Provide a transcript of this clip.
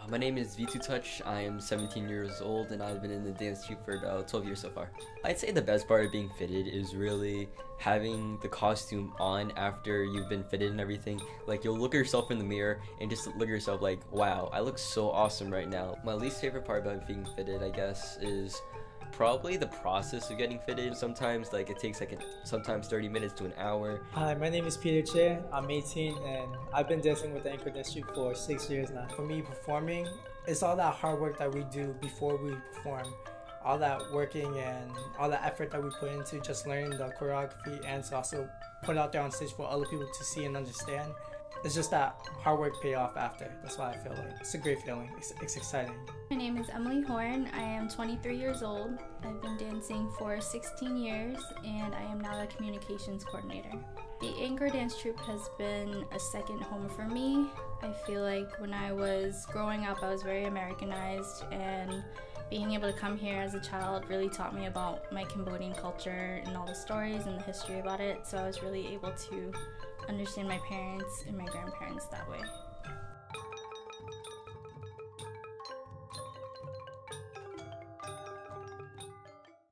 Uh, My name is V2 Touch. I am 17 years old and I've been in the dance troupe for about 12 years so far. I'd say the best part of being fitted is really having the costume on after you've been fitted and everything. Like you'll look at yourself in the mirror and just look at yourself like, wow, I look so awesome right now. My least favorite part about being fitted, I guess, is probably the process of getting fitted. Sometimes like it takes like a, sometimes 30 minutes to an hour. Hi, my name is Peter Che. I'm 18 and I've been dancing with the Angkor Troupe for six years now. For me, performing, it's all that hard work that we do before we perform. All that working and all the effort that we put into just learning the choreography and to also put it out there on stage for other people to see and understand. It's just that hard work pay off after. That's why I feel like it's a great feeling. It's, it's exciting. My name is Emily Horn. I am 23 years old. I've been dancing for 16 years and I am now a communications coordinator. The Angkor Dance Troupe has been a second home for me. I feel like when I was growing up, I was very Americanized, and being able to come here as a child really taught me about my Cambodian culture and all the stories and the history about it. So I was really able to understand my parents and my grandparents that way.